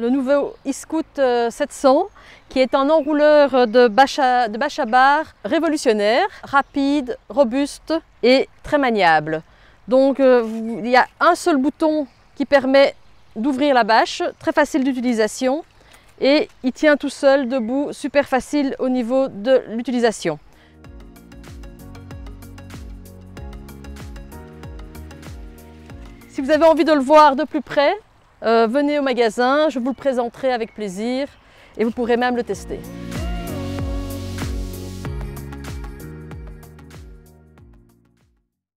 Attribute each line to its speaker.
Speaker 1: le nouveau e-scoot 700 qui est un enrouleur de bâche à, de bâche à barre révolutionnaire, rapide, robuste et très maniable. Donc euh, il y a un seul bouton qui permet d'ouvrir la bâche, très facile d'utilisation et il tient tout seul debout, super facile au niveau de l'utilisation. Si vous avez envie de le voir de plus près, euh, venez au magasin, je vous le présenterai avec plaisir et vous pourrez même le tester.